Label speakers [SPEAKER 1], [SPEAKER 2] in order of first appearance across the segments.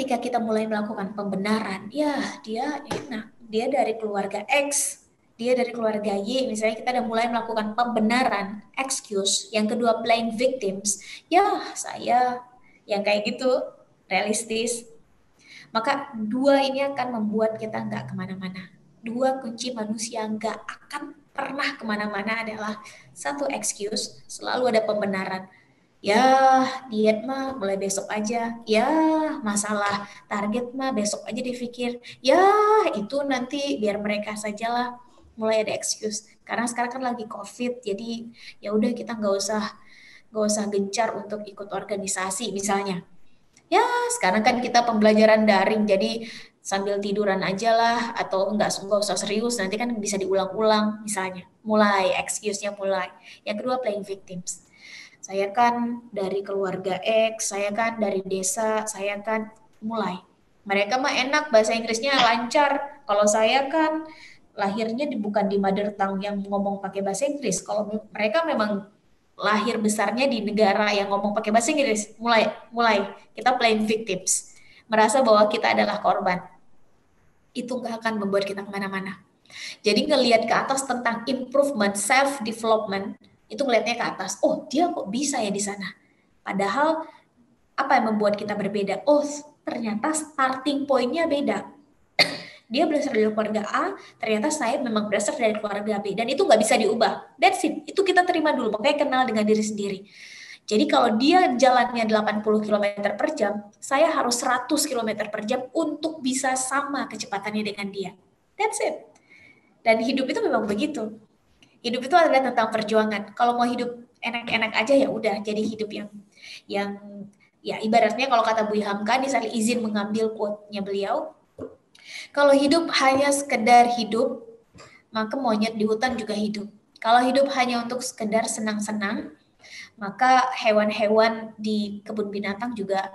[SPEAKER 1] Ketika kita mulai melakukan pembenaran, ya dia enak. Dia dari keluarga X, dia dari keluarga Y, misalnya kita udah mulai melakukan pembenaran, excuse. Yang kedua, playing victims. Ya, saya yang kayak gitu, realistis. Maka dua ini akan membuat kita nggak ke mana-mana. Dua kunci manusia nggak akan pernah ke mana-mana adalah satu excuse, selalu ada pembenaran ya diet mah mulai besok aja. Ya masalah target mah besok aja dipikir. Ya itu nanti biar mereka sajalah mulai ada excuse. Karena sekarang kan lagi covid jadi ya udah kita nggak usah nggak usah gencar untuk ikut organisasi misalnya. Ya sekarang kan kita pembelajaran daring jadi sambil tiduran aja lah atau enggak nggak usah serius nanti kan bisa diulang-ulang misalnya. Mulai excuse-nya mulai. Yang kedua playing victims saya kan dari keluarga X, saya kan dari desa, saya kan mulai. Mereka mah enak bahasa Inggrisnya lancar. Kalau saya kan lahirnya bukan di mother tongue yang ngomong pakai bahasa Inggris. Kalau mereka memang lahir besarnya di negara yang ngomong pakai bahasa Inggris, mulai mulai kita playing victims, merasa bahwa kita adalah korban. Itu nggak akan membuat kita ke mana-mana. Jadi ngelihat ke atas tentang improvement, self development, itu ngelihatnya ke atas. Oh, dia kok bisa ya di sana. Padahal apa yang membuat kita berbeda? Oh, ternyata starting pointnya beda. dia berasal dari keluarga A, ternyata saya memang berasal dari keluarga B. Dan itu nggak bisa diubah. That's it. Itu kita terima dulu. Makanya kenal dengan diri sendiri. Jadi kalau dia jalannya 80 km per jam, saya harus 100 km per jam untuk bisa sama kecepatannya dengan dia. That's it. Dan hidup itu memang begitu hidup itu adalah tentang perjuangan. Kalau mau hidup enak-enak aja ya udah jadi hidup yang yang ya ibaratnya kalau kata Bu Hamka saya izin mengambil quote-nya beliau. Kalau hidup hanya sekedar hidup, maka monyet di hutan juga hidup. Kalau hidup hanya untuk sekedar senang-senang, maka hewan-hewan di kebun binatang juga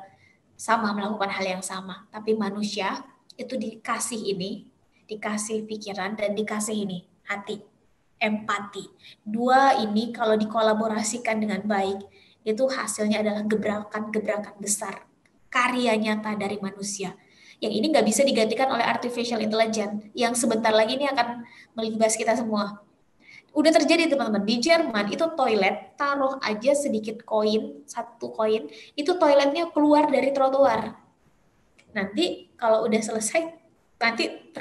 [SPEAKER 1] sama melakukan hal yang sama. Tapi manusia itu dikasih ini, dikasih pikiran dan dikasih ini hati empati. Dua ini kalau dikolaborasikan dengan baik, itu hasilnya adalah gebrakan-gebrakan besar, karya nyata dari manusia. Yang ini nggak bisa digantikan oleh artificial intelligence, yang sebentar lagi ini akan melibas kita semua. Udah terjadi teman-teman, di Jerman itu toilet, taruh aja sedikit koin, satu koin, itu toiletnya keluar dari trotoar. Nanti kalau udah selesai, nanti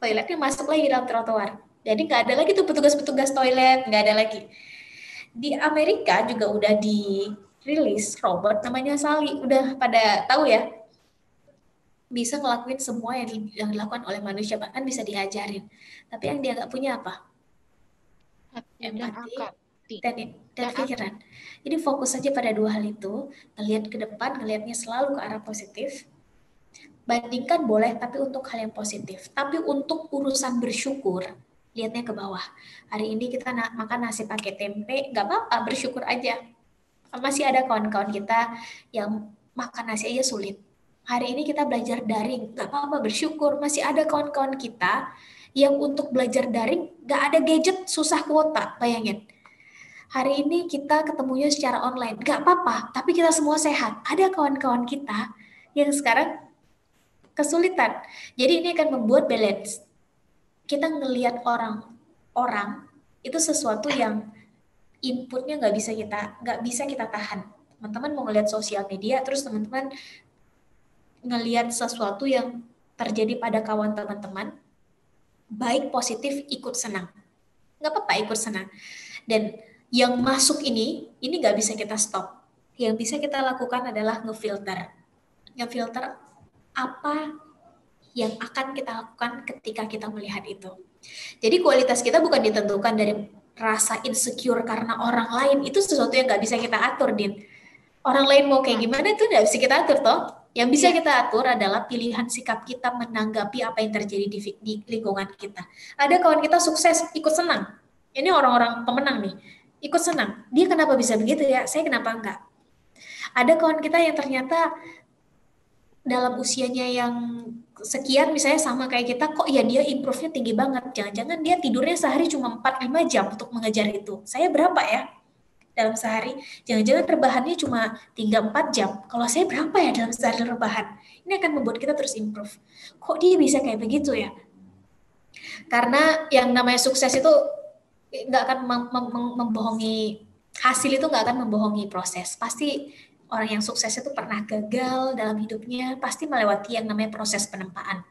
[SPEAKER 1] toiletnya masuk lagi dalam trotoar jadi nggak ada lagi tuh petugas-petugas toilet, nggak ada lagi. Di Amerika juga udah dirilis robot namanya Sally, udah pada tahu ya. Bisa ngelakuin semua yang, yang dilakukan oleh manusia, bahkan bisa diajarin. Tapi yang dia nggak punya apa? Empati dan, dan pikiran. Jadi fokus saja pada dua hal itu, ngelihat ke depan, ngelihatnya selalu ke arah positif, bandingkan boleh tapi untuk hal yang positif tapi untuk urusan bersyukur lihatnya ke bawah. Hari ini kita na makan nasi pakai tempe, nggak apa-apa, bersyukur aja. Masih ada kawan-kawan kita yang makan nasi aja sulit. Hari ini kita belajar daring, nggak apa-apa, bersyukur. Masih ada kawan-kawan kita yang untuk belajar daring nggak ada gadget, susah kuota, bayangin. Hari ini kita ketemunya secara online, nggak apa-apa, tapi kita semua sehat. Ada kawan-kawan kita yang sekarang kesulitan. Jadi ini akan membuat balance kita ngelihat orang orang itu sesuatu yang inputnya nggak bisa kita nggak bisa kita tahan. Teman-teman mau ngelihat sosial media terus teman-teman ngelihat sesuatu yang terjadi pada kawan teman-teman baik positif ikut senang. Nggak apa-apa ikut senang. Dan yang masuk ini ini nggak bisa kita stop. Yang bisa kita lakukan adalah ngefilter. Ngefilter apa yang akan kita lakukan ketika kita melihat itu. Jadi kualitas kita bukan ditentukan dari rasa insecure karena orang lain itu sesuatu yang nggak bisa kita atur, din. Orang lain mau kayak gimana itu nggak bisa kita atur toh. Yang bisa iya. kita atur adalah pilihan sikap kita menanggapi apa yang terjadi di, di lingkungan kita. Ada kawan kita sukses, ikut senang. Ini orang-orang pemenang nih, ikut senang. Dia kenapa bisa begitu ya? Saya kenapa enggak? Ada kawan kita yang ternyata dalam usianya yang sekian misalnya sama kayak kita kok ya dia improve-nya tinggi banget. Jangan-jangan dia tidurnya sehari cuma 4-5 jam untuk mengejar itu. Saya berapa ya? dalam sehari? Jangan-jangan rebahannya cuma 3-4 jam. Kalau saya berapa ya dalam sehari rebahan? Ini akan membuat kita terus improve. Kok dia bisa kayak begitu ya? Karena yang namanya sukses itu nggak akan mem mem membohongi hasil itu nggak akan membohongi proses. Pasti orang yang sukses itu pernah gagal dalam hidupnya, pasti melewati yang namanya proses penempaan.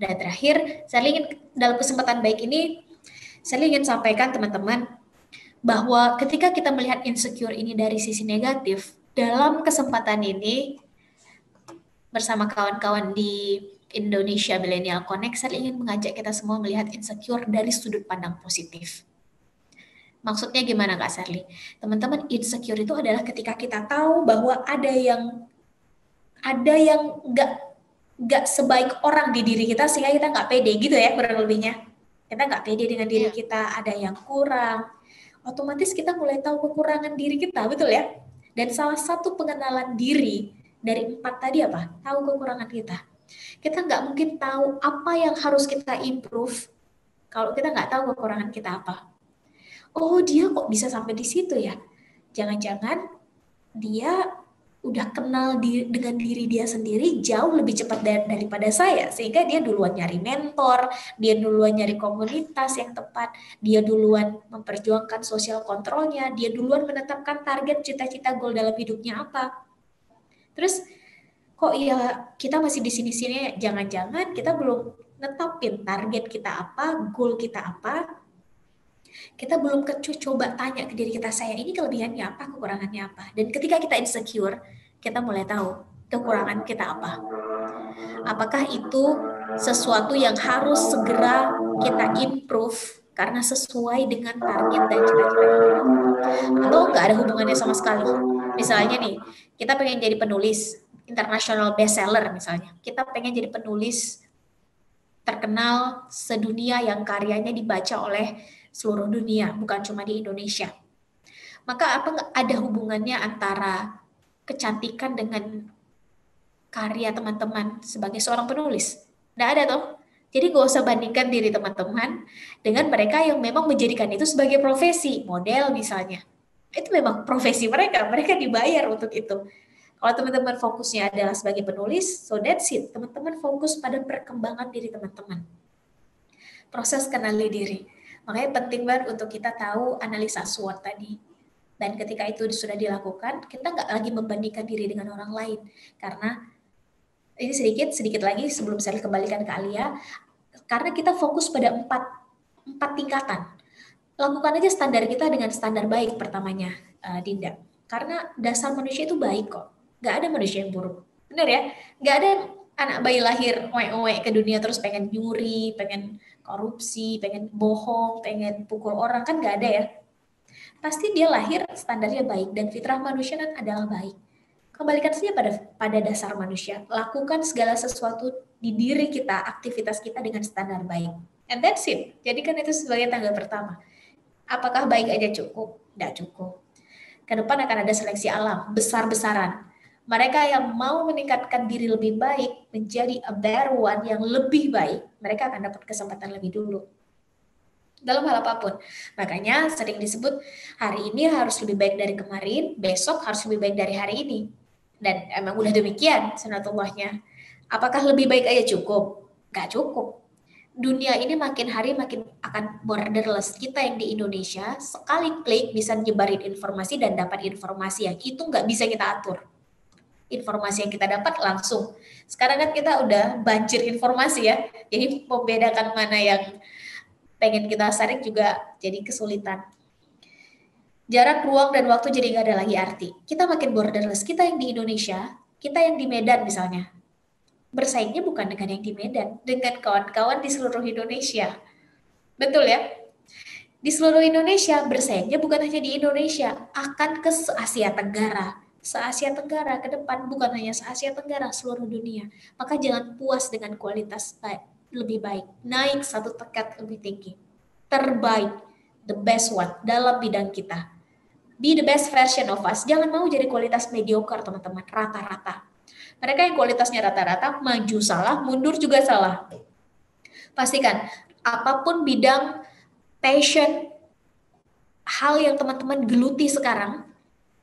[SPEAKER 1] Dan terakhir, saya ingin dalam kesempatan baik ini, saya ingin sampaikan teman-teman bahwa ketika kita melihat insecure ini dari sisi negatif, dalam kesempatan ini bersama kawan-kawan di Indonesia Millennial Connect, saya ingin mengajak kita semua melihat insecure dari sudut pandang positif. Maksudnya gimana Kak Sally? Teman-teman, insecure itu adalah ketika kita tahu bahwa ada yang ada yang nggak nggak sebaik orang di diri kita sehingga kita nggak pede gitu ya kurang lebihnya. Kita nggak pede dengan diri yeah. kita ada yang kurang. Otomatis kita mulai tahu kekurangan diri kita betul ya? Dan salah satu pengenalan diri dari empat tadi apa? Tahu kekurangan kita. Kita nggak mungkin tahu apa yang harus kita improve kalau kita nggak tahu kekurangan kita apa oh dia kok bisa sampai di situ ya jangan-jangan dia udah kenal di, dengan diri dia sendiri jauh lebih cepat dari, daripada saya sehingga dia duluan nyari mentor, dia duluan nyari komunitas yang tepat, dia duluan memperjuangkan sosial kontrolnya, dia duluan menetapkan target cita-cita goal dalam hidupnya apa. Terus kok ya kita masih di sini-sini jangan-jangan kita belum netapin target kita apa, goal kita apa, kita belum coba tanya ke diri kita saya ini kelebihannya apa kekurangannya apa? Dan ketika kita insecure kita mulai tahu kekurangan kita apa. Apakah itu sesuatu yang harus segera kita improve karena sesuai dengan target dan cita-cita kita? Atau nggak ada hubungannya sama sekali? Misalnya nih kita pengen jadi penulis international bestseller misalnya. Kita pengen jadi penulis terkenal sedunia yang karyanya dibaca oleh seluruh dunia, bukan cuma di Indonesia. Maka apa ada hubungannya antara kecantikan dengan karya teman-teman sebagai seorang penulis? Tidak ada toh. Jadi gak usah bandingkan diri teman-teman dengan mereka yang memang menjadikan itu sebagai profesi, model misalnya. Itu memang profesi mereka, mereka dibayar untuk itu. Kalau teman-teman fokusnya adalah sebagai penulis, so that's it. Teman-teman fokus pada perkembangan diri teman-teman. Proses kenali diri Makanya penting banget untuk kita tahu analisa SWOT tadi. Dan ketika itu sudah dilakukan, kita nggak lagi membandingkan diri dengan orang lain. Karena ini sedikit, sedikit lagi sebelum saya kembalikan ke Alia, karena kita fokus pada empat, empat tingkatan. Lakukan aja standar kita dengan standar baik pertamanya, uh, Dinda. Karena dasar manusia itu baik kok. Nggak ada manusia yang buruk. Benar ya? Nggak ada anak bayi lahir oe-oe ke dunia terus pengen nyuri, pengen korupsi, pengen bohong, pengen pukul orang kan nggak ada ya. Pasti dia lahir standarnya baik dan fitrah manusia kan adalah baik. Kembalikan saja pada pada dasar manusia. Lakukan segala sesuatu di diri kita, aktivitas kita dengan standar baik. And that's it. Jadikan itu sebagai tanggal pertama. Apakah baik aja cukup? Tidak cukup. Ke depan akan ada seleksi alam, besar-besaran mereka yang mau meningkatkan diri lebih baik menjadi a better one yang lebih baik, mereka akan dapat kesempatan lebih dulu. Dalam hal apa pun. Makanya sering disebut hari ini harus lebih baik dari kemarin, besok harus lebih baik dari hari ini. Dan emang udah demikian sunatullahnya. Apakah lebih baik aja cukup? Gak cukup. Dunia ini makin hari makin akan borderless. Kita yang di Indonesia sekali klik bisa nyebarin informasi dan dapat informasi yang itu nggak bisa kita atur informasi yang kita dapat langsung. Sekarang kan kita udah banjir informasi ya, jadi membedakan mana yang pengen kita saring juga jadi kesulitan. Jarak, ruang, dan waktu jadi nggak ada lagi arti. Kita makin borderless. Kita yang di Indonesia, kita yang di Medan misalnya, bersaingnya bukan dengan yang di Medan, dengan kawan-kawan di seluruh Indonesia. Betul ya? Di seluruh Indonesia, bersaingnya bukan hanya di Indonesia, akan ke Asia Tenggara, se-Asia Tenggara ke depan bukan hanya se-Asia Tenggara seluruh dunia. Maka jangan puas dengan kualitas baik, lebih baik. Naik satu tingkat lebih tinggi. Terbaik. The best one dalam bidang kita. Be the best version of us. Jangan mau jadi kualitas mediocre teman-teman. Rata-rata. Mereka yang kualitasnya rata-rata maju salah mundur juga salah. Pastikan apa pun bidang passion hal yang teman-teman geluti sekarang,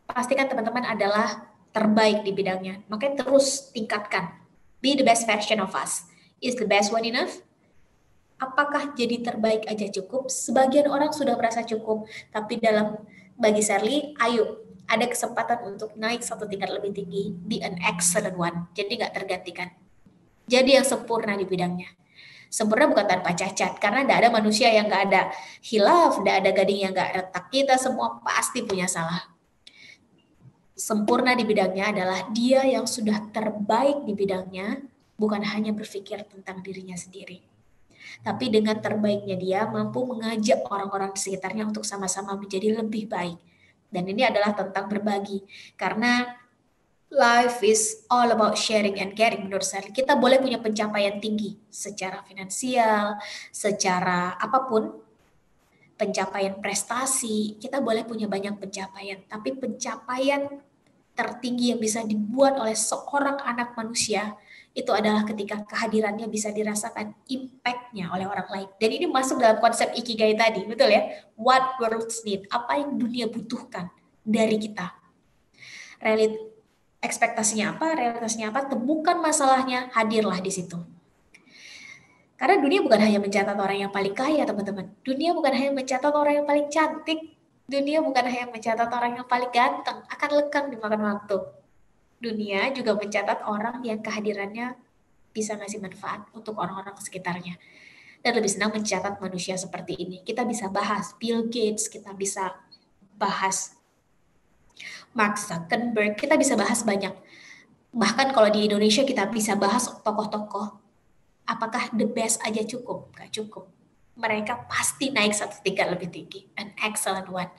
[SPEAKER 1] pastikan teman-teman adalah terbaik di bidangnya. Makanya terus tingkatkan. Be the best version of us. Is the best one enough? Apakah jadi terbaik aja cukup? Sebagian orang sudah merasa cukup, tapi dalam bagi Sherly, ayo ada kesempatan untuk naik satu tingkat lebih tinggi, be an excellent one. Jadi nggak tergantikan. Jadi yang sempurna di bidangnya. Sempurna bukan tanpa cacat, karena tidak ada manusia yang nggak ada hilaf, tidak ada gading yang nggak retak. Kita semua pasti punya salah. Sempurna di bidangnya adalah dia yang sudah terbaik di bidangnya, bukan hanya berpikir tentang dirinya sendiri. Tapi dengan terbaiknya dia mampu mengajak orang-orang di sekitarnya untuk sama-sama menjadi lebih baik dan ini adalah tentang berbagi. Karena life is all about sharing and caring menurut saya. Kita boleh punya pencapaian tinggi secara finansial, secara apa pun, pencapaian prestasi, kita boleh punya banyak pencapaian, tapi pencapaian tertinggi yang bisa dibuat oleh seorang anak manusia itu adalah ketika kehadirannya bisa dirasakan impact-nya oleh orang lain. Dan ini masuk dalam konsep ikigai tadi, betul ya? What worlds need, apa yang dunia butuhkan dari kita. Realit ekspektasinya apa, realitasnya apa, temukan masalahnya, hadirlah di situ. Karena dunia bukan hanya mencatat orang yang paling kaya, teman-teman. Dunia bukan hanya mencatat orang yang paling cantik. Dunia bukan hanya mencatat orang yang paling ganteng, akan lekang dimakan waktu dunia juga mencatat orang yang kehadirannya bisa ngasih manfaat untuk orang-orang sekitarnya. Dan lebih senang mencatat manusia seperti ini. Kita bisa bahas Bill Gates, kita bisa bahas Mark Zuckerberg, kita bisa bahas banyak. Bahkan kalau di Indonesia kita bisa bahas tokoh-tokoh. Apakah the best aja cukup? Gak cukup. Mereka pasti naik satu tingkat lebih tinggi. An excellent one.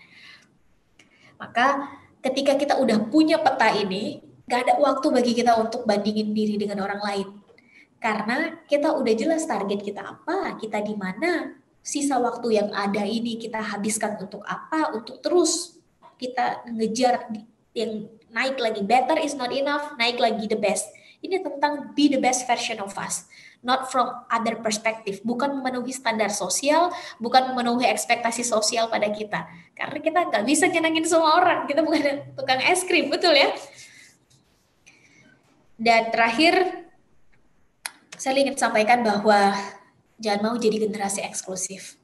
[SPEAKER 1] Maka ketika kita udah punya peta ini, Gak ada waktu bagi kita untuk bandingin diri dengan orang lain. Karena kita udah jelas target kita apa, kita di mana, sisa waktu yang ada ini kita habiskan untuk apa, untuk terus kita ngejar yang naik lagi. Better is not enough, naik lagi the best. Ini tentang be the best version of us. Not from other perspective. Bukan memenuhi standar sosial, bukan memenuhi ekspektasi sosial pada kita. Karena kita nggak bisa nyenangin semua orang. Kita bukan tukang es krim, betul ya? Dan terakhir, saya ingin sampaikan bahwa jangan mau jadi generasi eksklusif.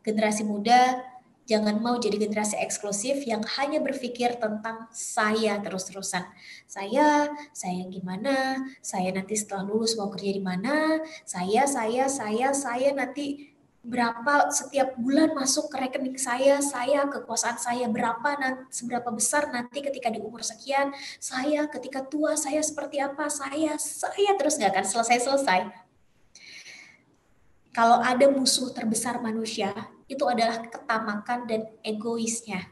[SPEAKER 1] Generasi muda jangan mau jadi generasi eksklusif yang hanya berpikir tentang saya terus-terusan. Saya, saya gimana, saya nanti setelah lulus mau kerja di mana, saya, saya, saya, saya nanti berapa setiap bulan masuk ke rekening saya, saya kekuasaan saya berapa seberapa besar nanti ketika di umur sekian, saya ketika tua saya seperti apa, saya saya terus nggak akan selesai-selesai. Kalau ada musuh terbesar manusia, itu adalah ketamakan dan egoisnya.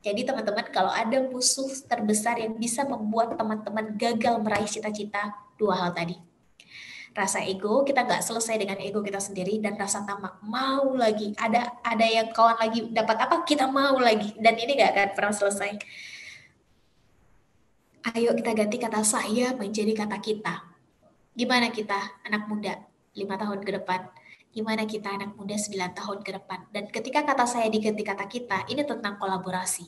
[SPEAKER 1] Jadi teman-teman, kalau ada musuh terbesar yang bisa membuat teman-teman gagal meraih cita-cita, dua hal tadi. Rasa ego kita nggak selesai dengan ego kita sendiri dan rasa tamak mau lagi. Ada ada yang kawan lagi dapat apa kita mau lagi. Dan ini nggak akan pernah selesai. Ayo kita ganti kata saya menjadi kata kita. Gimana kita anak muda lima tahun ke depan gimana kita anak muda 9 tahun ke depan dan ketika kata saya diganti kata kita ini tentang kolaborasi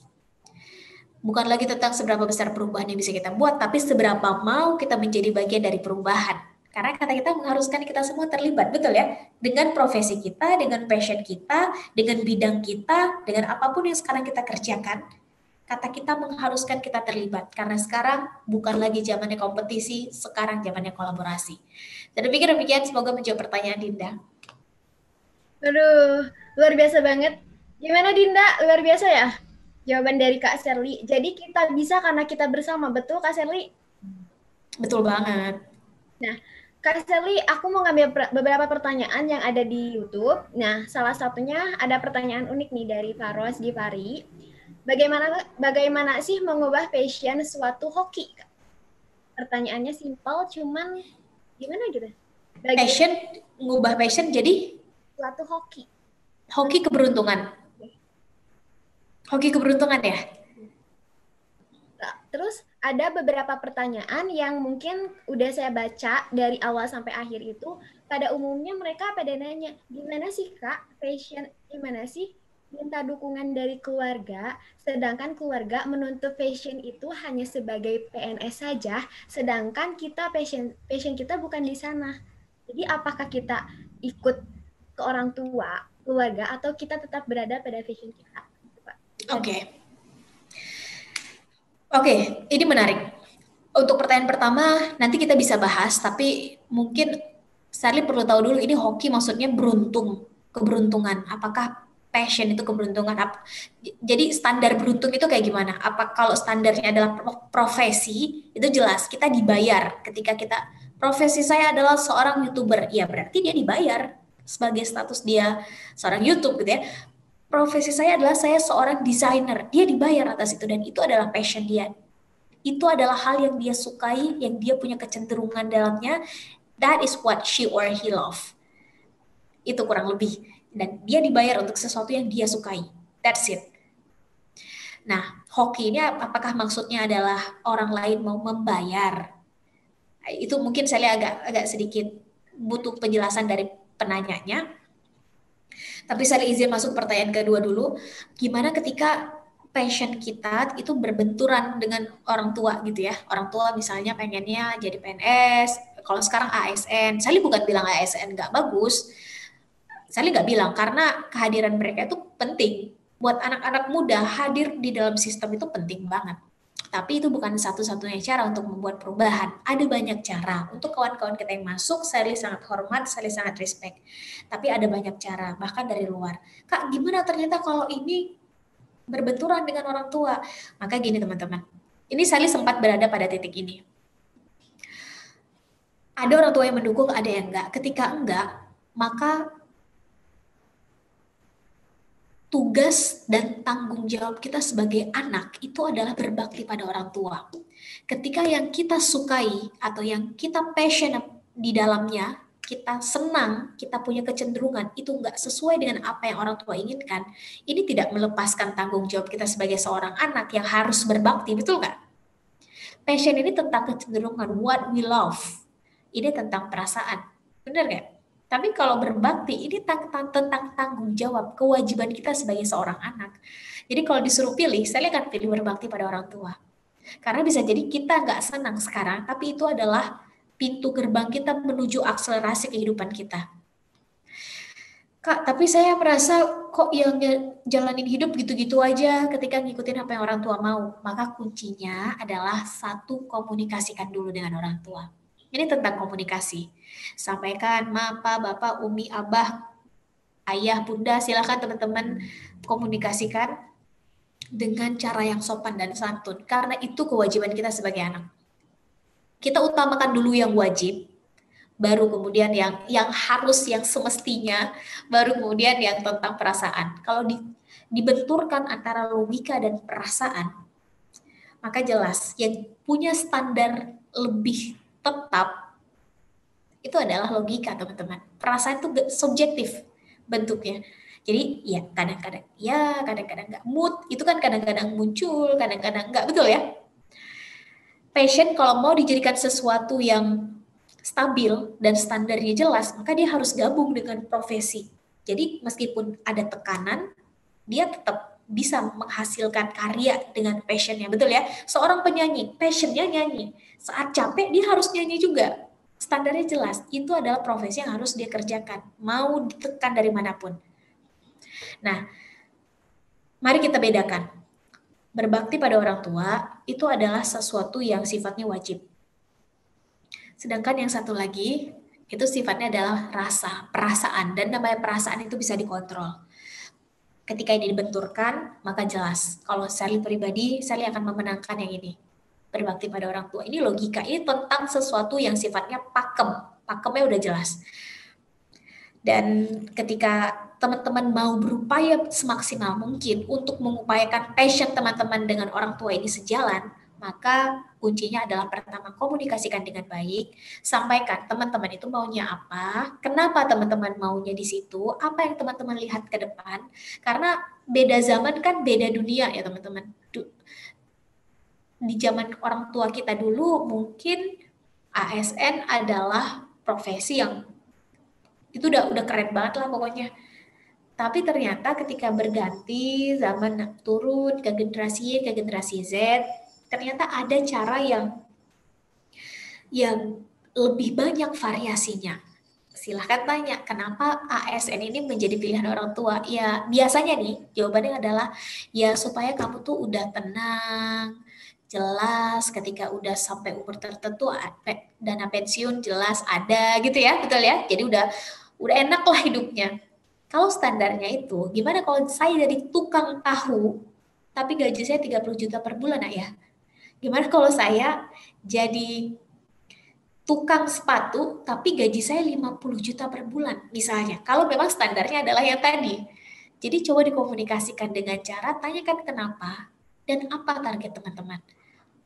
[SPEAKER 1] bukan lagi tentang seberapa besar perubahan yang bisa kita buat tapi seberapa mau kita menjadi bagian dari perubahan karena kata kita mengharuskan kita semua terlibat, betul ya? Dengan profesi kita, dengan passion kita, dengan bidang kita, dengan apa pun yang sekarang kita kerjakan, kata kita mengharuskan kita terlibat. Karena sekarang bukan lagi zamannya kompetisi, sekarang zamannya kolaborasi. Dan demikian demikian, semoga menjawab pertanyaan Dinda.
[SPEAKER 2] Aduh, luar biasa banget. Gimana Dinda? Luar biasa ya? Jawaban dari Kak Serli. Jadi kita bisa karena kita bersama, betul Kak Serli?
[SPEAKER 1] Betul banget.
[SPEAKER 2] Nah, Kak Sally, aku mau ngambil beberapa pertanyaan yang ada di YouTube. Nah, salah satunya ada pertanyaan unik nih dari Faros Givari. Bagaimana bagaimana sih mengubah passion suatu hoki? Pertanyaannya simpel, cuman gimana gitu?
[SPEAKER 1] Bagi passion, mengubah passion jadi
[SPEAKER 2] suatu hoki.
[SPEAKER 1] Hoki keberuntungan. Hoki keberuntungan ya?
[SPEAKER 2] Nah, terus ada beberapa pertanyaan yang mungkin udah saya baca dari awal sampai akhir itu pada umumnya mereka pada nanya gimana sih kak passion gimana sih minta dukungan dari keluarga, sedangkan keluarga menuntut passion itu hanya sebagai PNS saja, sedangkan kita passion passion kita bukan di sana. Jadi apakah kita ikut ke orang tua, keluarga, atau kita tetap berada pada passion kita?
[SPEAKER 1] Oke. Okay. Oke, okay, ini menarik. Untuk pertanyaan pertama, nanti kita bisa bahas, tapi mungkin Sally perlu tahu dulu ini hoki maksudnya beruntung, keberuntungan. Apakah passion itu keberuntungan jadi standar beruntung itu kayak gimana apa kalau standarnya adalah profesi itu jelas kita dibayar ketika kita profesi saya adalah seorang youtuber ya berarti dia dibayar sebagai status dia seorang YouTube gitu ya profesi saya adalah saya seorang desainer dia dibayar atas itu dan itu adalah passion dia itu adalah hal yang dia sukai yang dia punya kecenderungan dalamnya that is what she or he love itu kurang lebih dan dia dibayar untuk sesuatu yang dia sukai. That's it. Nah, hoki ini apakah maksudnya adalah orang lain mau membayar? Itu mungkin saya agak agak sedikit butuh penjelasan dari penanyanya. Tapi saya izin masuk pertanyaan kedua dulu. Gimana ketika passion kita itu berbenturan dengan orang tua gitu ya. Orang tua misalnya pengennya jadi PNS, kalau sekarang ASN. Saya bukan bilang ASN nggak bagus, saya nggak bilang karena kehadiran mereka itu penting buat anak-anak muda hadir di dalam sistem itu penting banget. Tapi itu bukan satu-satunya cara untuk membuat perubahan. Ada banyak cara. Untuk kawan-kawan kita yang masuk, saya sangat hormat, saya sangat respect. Tapi ada banyak cara, bahkan dari luar. Kak, gimana ternyata kalau ini berbenturan dengan orang tua? Maka gini teman-teman, ini Sally sempat berada pada titik ini. Ada orang tua yang mendukung, ada yang enggak. Ketika enggak, maka tugas dan tanggung jawab kita sebagai anak itu adalah berbakti pada orang tua. Ketika yang kita sukai atau yang kita passion di dalamnya, kita senang, kita punya kecenderungan itu nggak sesuai dengan apa yang orang tua inginkan, ini tidak melepaskan tanggung jawab kita sebagai seorang anak yang harus berbakti, betul nggak? Passion ini tentang kecenderungan, what we love. Ini tentang perasaan, benar nggak? Tapi kalau berbakti ini tentang, tanggung jawab, kewajiban kita sebagai seorang anak. Jadi kalau disuruh pilih, saya akan pilih berbakti pada orang tua. Karena bisa jadi kita nggak senang sekarang, tapi itu adalah pintu gerbang kita menuju akselerasi kehidupan kita. Kak, tapi saya merasa kok yang jalanin hidup gitu-gitu aja ketika ngikutin apa yang orang tua mau. Maka kuncinya adalah satu, komunikasikan dulu dengan orang tua ini tentang komunikasi. Sampaikan, Mapa, Bapak, Umi, Abah, Ayah, Bunda, silakan teman-teman komunikasikan dengan cara yang sopan dan santun. Karena itu kewajiban kita sebagai anak. Kita utamakan dulu yang wajib, baru kemudian yang yang harus yang semestinya, baru kemudian yang tentang perasaan. Kalau di, dibenturkan antara logika dan perasaan, maka jelas yang punya standar lebih tetap itu adalah logika teman-teman. Perasaan itu subjektif bentuknya. Jadi ya kadang-kadang ya, kadang-kadang nggak mood itu kan kadang-kadang muncul, kadang-kadang nggak betul ya. Passion kalau mau dijadikan sesuatu yang stabil dan standarnya jelas, maka dia harus gabung dengan profesi. Jadi meskipun ada tekanan, dia tetap bisa menghasilkan karya dengan passionnya, betul ya? Seorang penyanyi, passionnya nyanyi, saat capek dia harus nyanyi juga. Standarnya jelas, itu adalah profesi yang harus dia kerjakan, mau ditekan dari mana pun. Nah, mari kita bedakan. Berbakti pada orang tua itu adalah sesuatu yang sifatnya wajib. Sedangkan yang satu lagi itu sifatnya adalah rasa, perasaan dan namanya perasaan itu bisa dikontrol. Ketika ini dibenturkan, maka jelas kalau Sally pribadi, Sally akan memenangkan yang ini berbakti pada orang tua. Ini logika, ini tentang sesuatu yang sifatnya pakem. Pakemnya udah jelas. Dan ketika teman-teman mau berupaya semaksimal mungkin untuk mengupayakan passion teman-teman dengan orang tua ini sejalan, maka kuncinya adalah pertama komunikasikan dengan baik, sampaikan teman-teman itu maunya apa, kenapa teman-teman maunya di situ, apa yang teman-teman lihat ke depan, karena beda zaman kan beda dunia ya teman-teman di zaman orang tua kita dulu mungkin ASN adalah profesi yang itu udah udah keren banget lah pokoknya Tapi ternyata ketika berganti zaman turun ke generasi ke generasi Z, ternyata ada cara yang yang lebih banyak variasinya. Silahkan tanya, kenapa ASN ini menjadi pilihan orang tua? Ya, biasanya nih, jawabannya adalah, ya supaya kamu tuh udah tenang, jelas ketika udah sampai umur tertentu dana pensiun jelas ada gitu ya betul ya jadi udah udah enak lah hidupnya kalau standarnya itu, gimana kalau saya dari tukang tahu, tapi gaji saya 30 juta per bulan, ya? Gimana kalau saya jadi tukang sepatu, tapi gaji saya 50 juta per bulan, misalnya. Kalau memang standarnya adalah yang tadi. Jadi coba dikomunikasikan dengan cara tanyakan kenapa dan apa target teman-teman.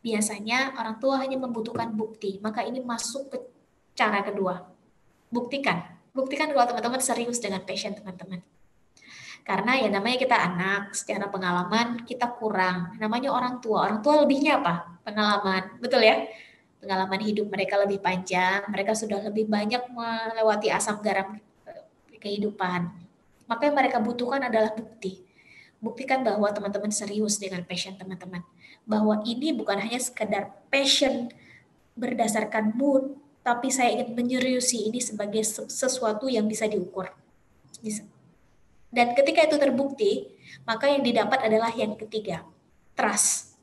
[SPEAKER 1] Biasanya orang tua hanya membutuhkan bukti, maka ini masuk ke cara kedua. Buktikan buktikan kalau teman-teman serius dengan passion teman-teman. Karena ya namanya kita anak, secara pengalaman kita kurang. Namanya orang tua. Orang tua lebihnya apa? Pengalaman. Betul ya? Pengalaman hidup mereka lebih panjang, mereka sudah lebih banyak melewati asam garam kehidupan. Maka yang mereka butuhkan adalah bukti. Buktikan bahwa teman-teman serius dengan passion teman-teman. Bahwa ini bukan hanya sekedar passion berdasarkan mood, tapi saya ingin menyeriusi ini sebagai sesuatu yang bisa diukur. Dan ketika itu terbukti, maka yang didapat adalah yang ketiga, trust.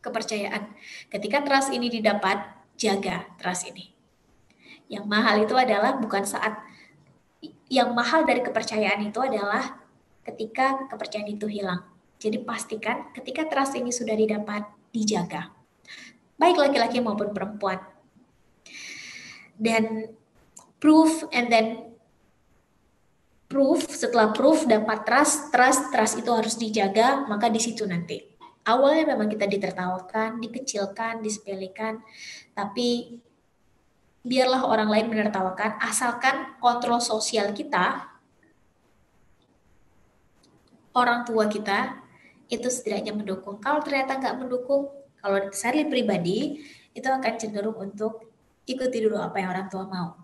[SPEAKER 1] Kepercayaan. Ketika trust ini didapat, jaga trust ini. Yang mahal itu adalah bukan saat yang mahal dari kepercayaan itu adalah ketika kepercayaan itu hilang. Jadi pastikan ketika trust ini sudah didapat, dijaga. Baik laki-laki maupun perempuan dan proof and then proof setelah proof dapat trust trust trust itu harus dijaga maka di situ nanti awalnya memang kita ditertawakan dikecilkan disepelekan tapi biarlah orang lain menertawakan asalkan kontrol sosial kita orang tua kita itu setidaknya mendukung kalau ternyata nggak mendukung kalau saya pribadi itu akan cenderung untuk ikuti dulu apa yang orang tua mau.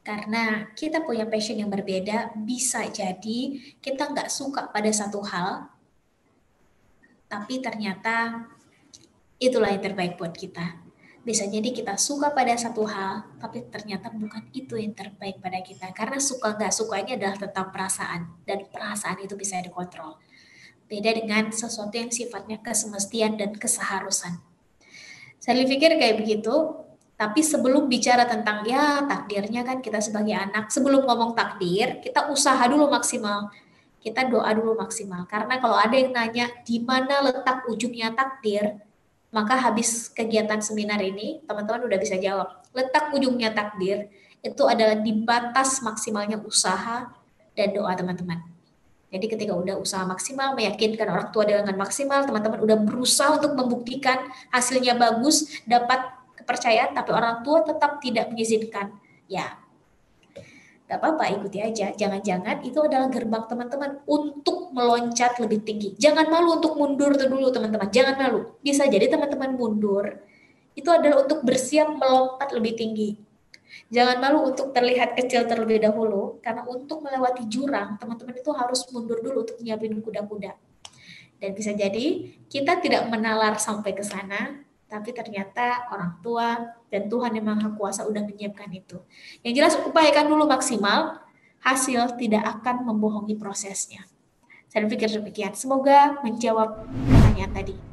[SPEAKER 1] Karena kita punya passion yang berbeda, bisa jadi kita nggak suka pada satu hal, tapi ternyata itulah yang terbaik buat kita. Bisa jadi kita suka pada satu hal, tapi ternyata bukan itu yang terbaik pada kita. Karena suka nggak sukanya adalah tentang perasaan, dan perasaan itu bisa dikontrol. Beda dengan sesuatu yang sifatnya kesemestian dan keseharusan. Saya pikir kayak begitu, tapi sebelum bicara tentang ya takdirnya kan kita sebagai anak, sebelum ngomong takdir, kita usaha dulu maksimal. Kita doa dulu maksimal. Karena kalau ada yang nanya di mana letak ujungnya takdir, maka habis kegiatan seminar ini, teman-teman udah bisa jawab. Letak ujungnya takdir itu adalah di batas maksimalnya usaha dan doa teman-teman. Jadi ketika udah usaha maksimal, meyakinkan orang tua dengan maksimal, teman-teman udah berusaha untuk membuktikan hasilnya bagus, dapat kepercayaan tapi orang tua tetap tidak mengizinkan ya gak apa-apa ikuti aja. Jangan-jangan itu adalah gerbang teman-teman untuk meloncat lebih tinggi. Jangan malu untuk mundur dulu teman-teman. Jangan malu. Bisa jadi teman-teman mundur itu adalah untuk bersiap melompat lebih tinggi. Jangan malu untuk terlihat kecil terlebih dahulu karena untuk melewati jurang teman-teman itu harus mundur dulu untuk nyiapin kuda-kuda. Dan bisa jadi kita tidak menalar sampai ke sana tapi ternyata orang tua dan Tuhan yang Maha Kuasa udah menyiapkan itu. Yang jelas upayakan dulu maksimal, hasil tidak akan membohongi prosesnya. Saya pikir demikian. Semoga menjawab pertanyaan tadi.